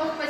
трех позиций.